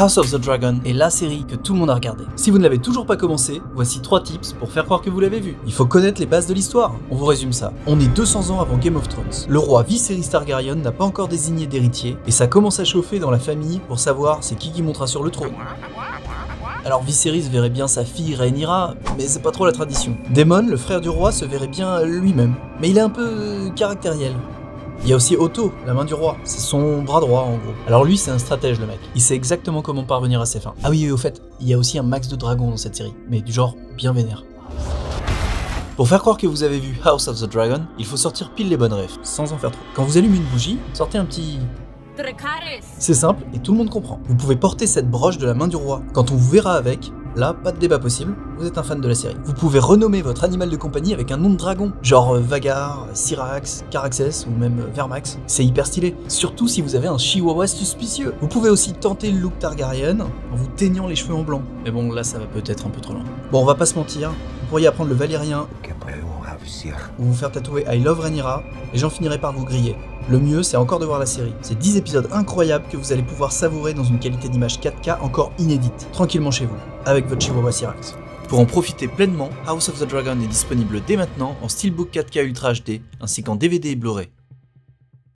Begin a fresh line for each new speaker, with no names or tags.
House of the Dragon est la série que tout le monde a regardé. Si vous ne l'avez toujours pas commencé, voici 3 tips pour faire croire que vous l'avez vu. Il faut connaître les bases de l'histoire. On vous résume ça. On est 200 ans avant Game of Thrones. Le roi Viserys Targaryen n'a pas encore désigné d'héritier et ça commence à chauffer dans la famille pour savoir c'est qui qui montera sur le trône. Alors Viserys verrait bien sa fille Rhaenyra, mais c'est pas trop la tradition. Daemon, le frère du roi, se verrait bien lui-même, mais il est un peu euh, caractériel. Il y a aussi Otto, la main du roi, c'est son bras droit en gros. Alors lui c'est un stratège le mec, il sait exactement comment parvenir à ses fins. Ah oui, oui au fait, il y a aussi un max de dragons dans cette série, mais du genre bien vénère. Pour faire croire que vous avez vu House of the Dragon, il faut sortir pile les bonnes rêves, sans en faire trop. Quand vous allumez une bougie, sortez un petit c'est simple et tout le monde comprend. Vous pouvez porter cette broche de la main du roi. Quand on vous verra avec, là, pas de débat possible, vous êtes un fan de la série. Vous pouvez renommer votre animal de compagnie avec un nom de dragon, genre euh, Vagar, Syrax, Caraxes ou même euh, Vermax. C'est hyper stylé, surtout si vous avez un chihuahua suspicieux. Vous pouvez aussi tenter le look Targaryen en vous teignant les cheveux en blanc. Mais bon, là, ça va peut-être un peu trop loin. Bon, on va pas se mentir, pourriez apprendre le valérien ou vous faire tatouer I Love Rhaenyra et j'en finirai par vous griller. Le mieux, c'est encore de voir la série. C'est 10 épisodes incroyables que vous allez pouvoir savourer dans une qualité d'image 4K encore inédite, tranquillement chez vous, avec votre Chihuahua Syrax. Pour en profiter pleinement, House of the Dragon est disponible dès maintenant en Steelbook 4K Ultra HD ainsi qu'en DVD et Blu-ray.